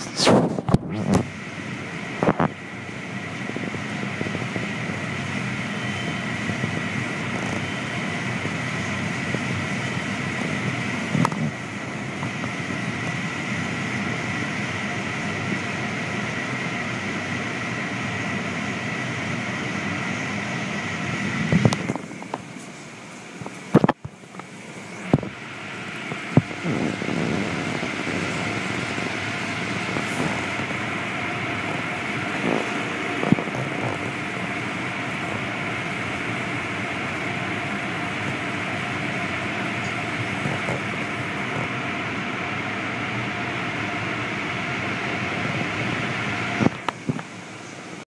Yeah.